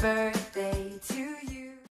birthday to you.